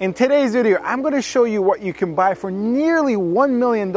In today's video, I'm gonna show you what you can buy for nearly $1 million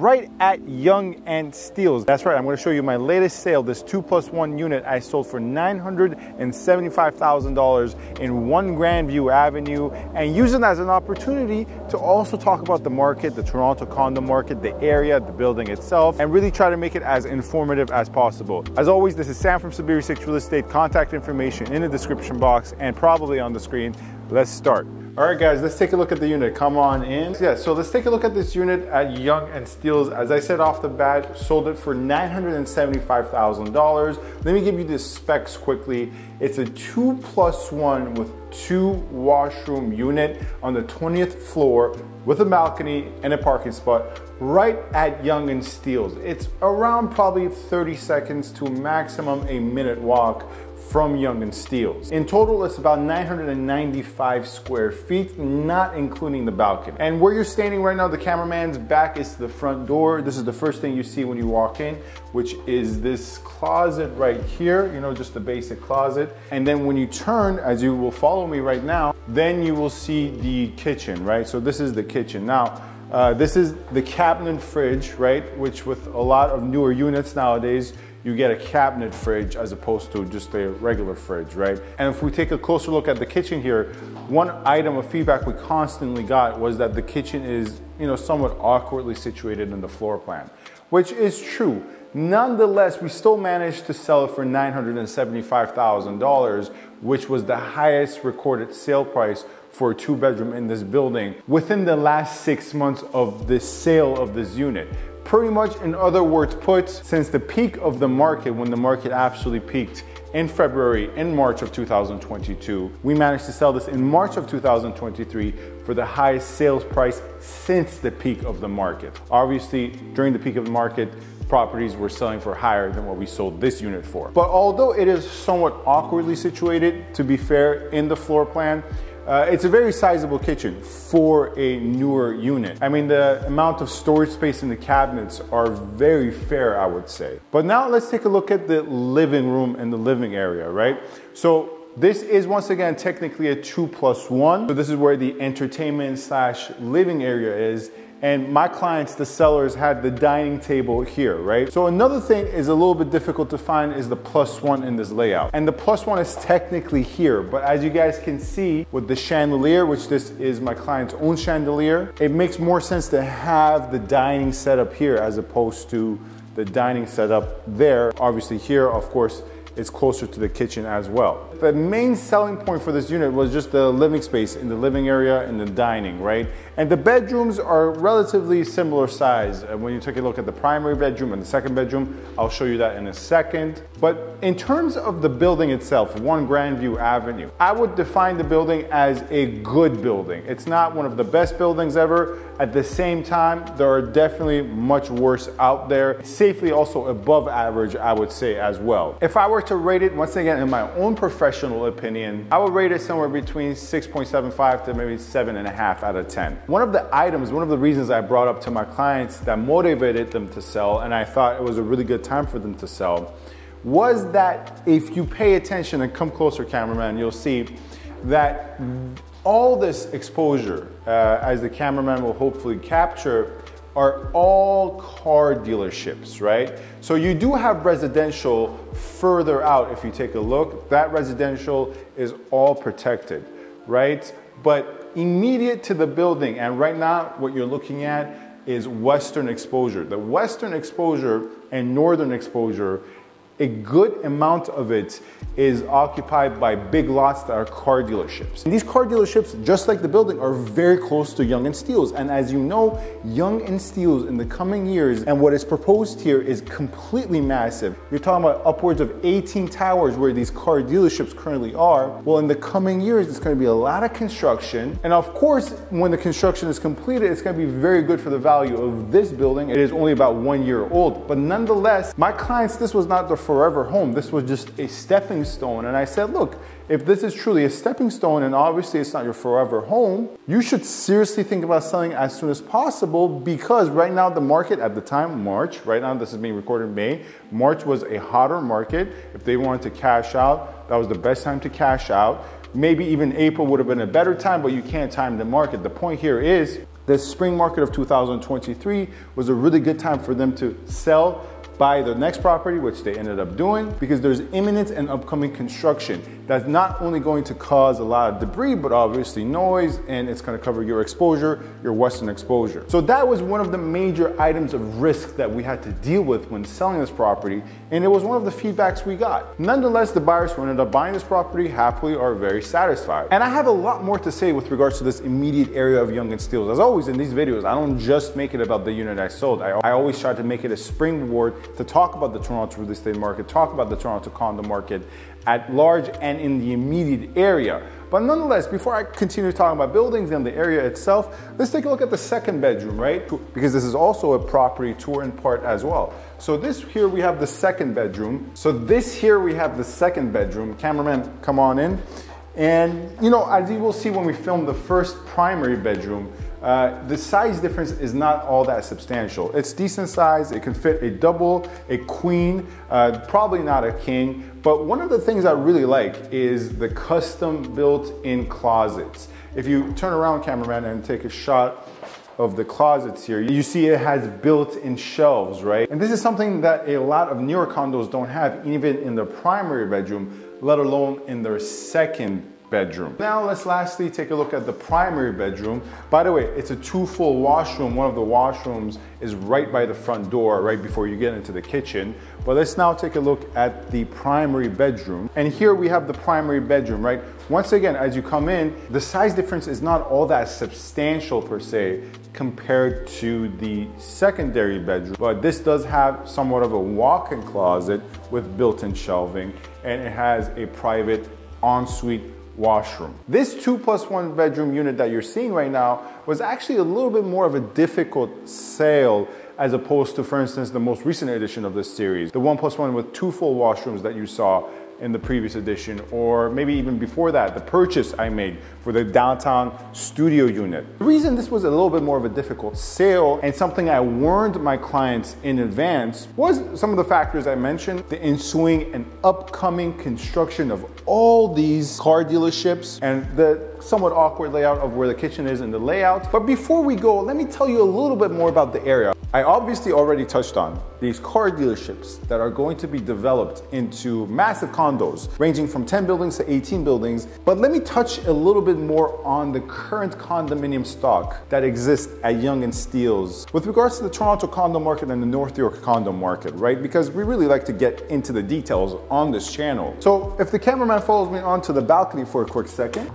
right at Yonge and Steeles. That's right, I'm gonna show you my latest sale, this two plus one unit I sold for $975,000 in One Grandview Avenue and use it as an opportunity to also talk about the market, the Toronto condo market, the area, the building itself, and really try to make it as informative as possible. As always, this is Sam from SaberiSix Real Estate. Contact information in the description box and probably on the screen. Let's start. All right, guys, let's take a look at the unit. Come on in. Yeah, so let's take a look at this unit at Yonge and Steeles. As I said off the bat, sold it for $975,000. Let me give you the specs quickly. It's a two plus one with two washroom unit on the 20th floor with a balcony and a parking spot right at Yonge and Steeles. It's around probably 30 seconds to maximum a minute walk from Yonge and Steeles. In total, it's about 995 square feet, not including the balcony. And where you're standing right now, the cameraman's back is to the front door. This is the first thing you see when you walk in, which is this closet right here, you know, just the basic closet. And then when you turn, as you will follow me right now, then you will see the kitchen, right? So this is the kitchen. Now, uh, this is the cabinet fridge, right? Which with a lot of newer units nowadays, you get a cabinet fridge as opposed to just a regular fridge, right? And if we take a closer look at the kitchen here, one item of feedback we constantly got was that the kitchen is, you know, somewhat awkwardly situated in the floor plan, which is true. Nonetheless, we still managed to sell it for $975,000, which was the highest recorded sale price for a two bedroom in this building within the last six months of the sale of this unit. Pretty much, in other words put, since the peak of the market, when the market absolutely peaked in February and March of 2022, we managed to sell this in March of 2023 for the highest sales price since the peak of the market. Obviously, during the peak of the market, properties were selling for higher than what we sold this unit for. But although it is somewhat awkwardly situated, to be fair, in the floor plan, uh, it's a very sizable kitchen for a newer unit. I mean, the amount of storage space in the cabinets are very fair, I would say. But now let's take a look at the living room and the living area, right? So this is once again technically a two plus one. So this is where the entertainment slash living area is and my clients, the sellers, had the dining table here, right? So another thing is a little bit difficult to find is the plus one in this layout. And the plus one is technically here, but as you guys can see with the chandelier, which this is my client's own chandelier, it makes more sense to have the dining setup here as opposed to the dining setup there. Obviously here, of course, is closer to the kitchen as well. The main selling point for this unit was just the living space in the living area and the dining, right? And the bedrooms are relatively similar size. Uh, when you take a look at the primary bedroom and the second bedroom, I'll show you that in a second. But in terms of the building itself, One Grandview Avenue, I would define the building as a good building. It's not one of the best buildings ever. At the same time, there are definitely much worse out there. Safely also above average, I would say as well. If I were to rate it, once again, in my own professional opinion, I would rate it somewhere between 6.75 to maybe 7.5 out of 10. One of the items, one of the reasons I brought up to my clients that motivated them to sell, and I thought it was a really good time for them to sell, was that if you pay attention and come closer, cameraman, you'll see that all this exposure, uh, as the cameraman will hopefully capture, are all car dealerships, right? So you do have residential further out if you take a look. That residential is all protected, right? But immediate to the building, and right now what you're looking at is western exposure. The western exposure and northern exposure a good amount of it is occupied by big lots that are car dealerships. And these car dealerships, just like the building, are very close to Yonge and Steeles. And as you know, Yonge and Steeles in the coming years, and what is proposed here is completely massive. You're talking about upwards of 18 towers where these car dealerships currently are. Well, in the coming years, it's going to be a lot of construction. And of course, when the construction is completed, it's going to be very good for the value of this building. It is only about one year old. But nonetheless, my clients, this was not the forever home. This was just a stepping stone. And I said, look, if this is truly a stepping stone and obviously it's not your forever home, you should seriously think about selling as soon as possible because right now the market at the time, March, right now this is being recorded May, March was a hotter market. If they wanted to cash out, that was the best time to cash out. Maybe even April would have been a better time, but you can't time the market. The point here is the spring market of 2023 was a really good time for them to sell buy the next property, which they ended up doing, because there's imminent and upcoming construction that's not only going to cause a lot of debris, but obviously noise, and it's gonna cover your exposure, your western exposure. So that was one of the major items of risk that we had to deal with when selling this property, and it was one of the feedbacks we got. Nonetheless, the buyers who ended up buying this property happily are very satisfied. And I have a lot more to say with regards to this immediate area of Yonge and Steeles. As always in these videos, I don't just make it about the unit I sold. I, I always try to make it a springboard to talk about the Toronto real estate market, talk about the Toronto condo market, at large and in the immediate area. But nonetheless, before I continue talking about buildings and the area itself, let's take a look at the second bedroom, right? Because this is also a property tour in part as well. So this here we have the second bedroom. So this here we have the second bedroom. Cameraman, come on in. And you know, as you will see when we film the first primary bedroom, uh, the size difference is not all that substantial. It's decent size, it can fit a double, a queen, uh, probably not a king, but one of the things I really like is the custom built in closets. If you turn around cameraman and take a shot of the closets here, you see it has built-in shelves, right? And this is something that a lot of newer condos don't have, even in their primary bedroom, let alone in their second bedroom. Now let's lastly take a look at the primary bedroom. By the way, it's a two full washroom. One of the washrooms is right by the front door, right before you get into the kitchen. But let's now take a look at the primary bedroom. And here we have the primary bedroom, right? Once again, as you come in, the size difference is not all that substantial per se compared to the secondary bedroom, but this does have somewhat of a walk-in closet with built-in shelving, and it has a private ensuite washroom. This two plus one bedroom unit that you're seeing right now was actually a little bit more of a difficult sale as opposed to, for instance, the most recent edition of this series, the one plus one with two full washrooms that you saw in the previous edition, or maybe even before that, the purchase I made for the downtown studio unit. The reason this was a little bit more of a difficult sale and something I warned my clients in advance was some of the factors I mentioned, the ensuing and upcoming construction of all these car dealerships and the somewhat awkward layout of where the kitchen is and the layout. But before we go, let me tell you a little bit more about the area. I obviously already touched on these car dealerships that are going to be developed into massive condos, ranging from 10 buildings to 18 buildings. But let me touch a little bit more on the current condominium stock that exists at Yonge and Steeles with regards to the Toronto condo market and the North York condo market, right? Because we really like to get into the details on this channel. So if the cameraman follows me onto the balcony for a quick second,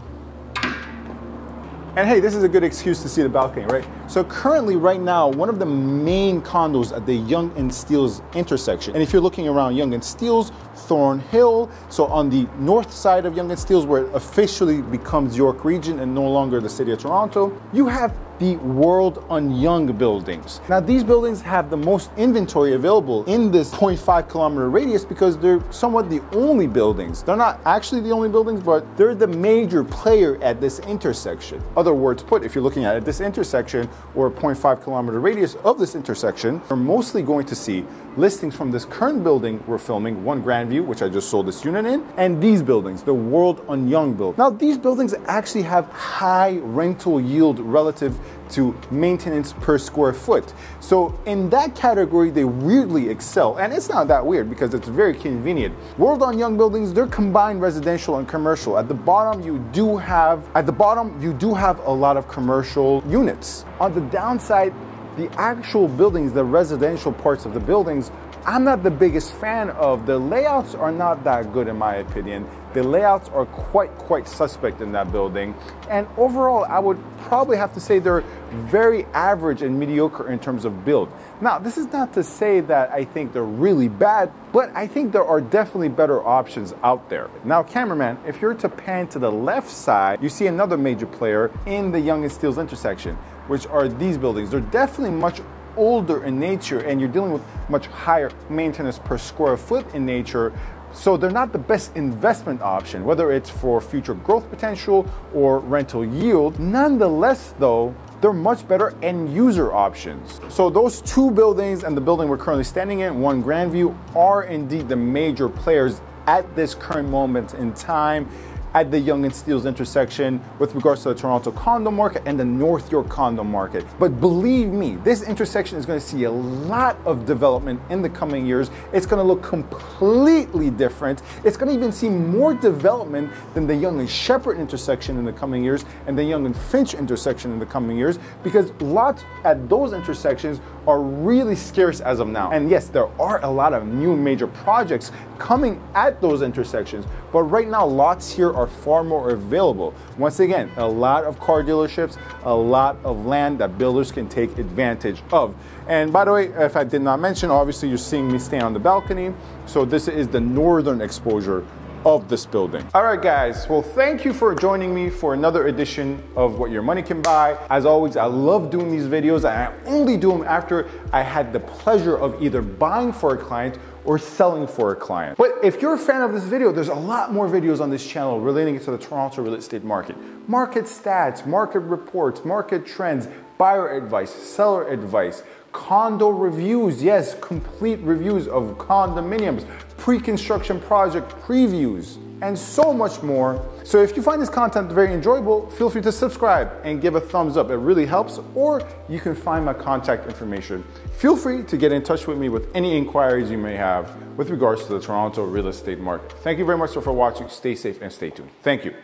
and hey, this is a good excuse to see the balcony, right? So currently, right now, one of the main condos at the Yonge and Steeles intersection, and if you're looking around Yonge and Steeles, Thornhill, so on the north side of Yonge and Steeles, where it officially becomes York Region and no longer the city of Toronto, you have the World on Yonge buildings. Now these buildings have the most inventory available in this 0.5 kilometer radius because they're somewhat the only buildings. They're not actually the only buildings, but they're the major player at this intersection. Other words put, if you're looking at this intersection or a 0.5 kilometer radius of this intersection, you're mostly going to see listings from this current building we're filming, One Grandview, which I just sold this unit in, and these buildings, the World on Yonge building. Now these buildings actually have high rental yield relative to maintenance per square foot. So in that category, they weirdly excel. And it's not that weird because it's very convenient. World on Yonge buildings, they're combined residential and commercial. At the bottom, you do have, at the bottom, you do have a lot of commercial units. On the downside, the actual buildings, the residential parts of the buildings I'm not the biggest fan of. The layouts are not that good in my opinion. The layouts are quite, quite suspect in that building. And overall, I would probably have to say they're very average and mediocre in terms of build. Now, this is not to say that I think they're really bad, but I think there are definitely better options out there. Now, cameraman, if you're to pan to the left side, you see another major player in the Yonge and Steeles intersection, which are these buildings. They're definitely much older in nature and you're dealing with much higher maintenance per square foot in nature. So they're not the best investment option, whether it's for future growth potential or rental yield. Nonetheless, though, they're much better end user options. So those two buildings and the building we're currently standing in, One Grandview, are indeed the major players at this current moment in time at the Yonge and Steeles intersection with regards to the Toronto condo market and the North York condo market. But believe me, this intersection is going to see a lot of development in the coming years. It's going to look completely different. It's going to even see more development than the Yonge and Sheppard intersection in the coming years and the Yonge and Finch intersection in the coming years because lots at those intersections are really scarce as of now. And yes, there are a lot of new major projects coming at those intersections, but right now lots here are far more available. Once again, a lot of car dealerships, a lot of land that builders can take advantage of. And by the way, if I did not mention, obviously you're seeing me stand on the balcony. So this is the northern exposure of this building. All right, guys. Well, thank you for joining me for another edition of What Your Money Can Buy. As always, I love doing these videos. And I only do them after I had the pleasure of either buying for a client or selling for a client. But if you're a fan of this video, there's a lot more videos on this channel relating to the Toronto real estate market. Market stats, market reports, market trends, buyer advice, seller advice, condo reviews, yes, complete reviews of condominiums, pre-construction project previews, and so much more. So if you find this content very enjoyable, feel free to subscribe and give a thumbs up. It really helps, or you can find my contact information. Feel free to get in touch with me with any inquiries you may have with regards to the Toronto real estate market. Thank you very much for watching. Stay safe and stay tuned. Thank you.